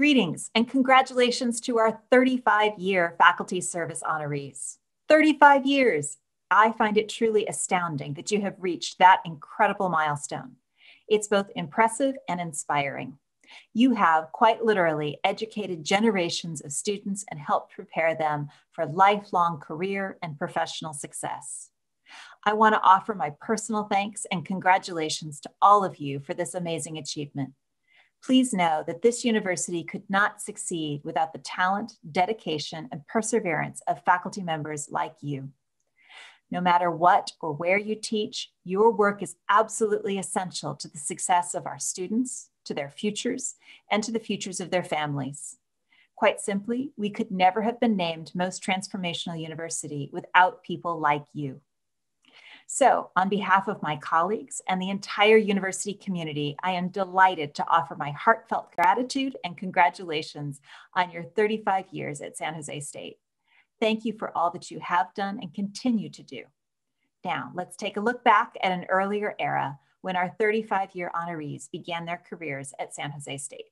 Greetings and congratulations to our 35 year faculty service honorees. 35 years. I find it truly astounding that you have reached that incredible milestone. It's both impressive and inspiring. You have quite literally educated generations of students and helped prepare them for lifelong career and professional success. I want to offer my personal thanks and congratulations to all of you for this amazing achievement. Please know that this university could not succeed without the talent, dedication, and perseverance of faculty members like you. No matter what or where you teach, your work is absolutely essential to the success of our students, to their futures, and to the futures of their families. Quite simply, we could never have been named most transformational university without people like you. So, on behalf of my colleagues and the entire university community, I am delighted to offer my heartfelt gratitude and congratulations on your 35 years at San Jose State. Thank you for all that you have done and continue to do. Now, let's take a look back at an earlier era when our 35 year honorees began their careers at San Jose State.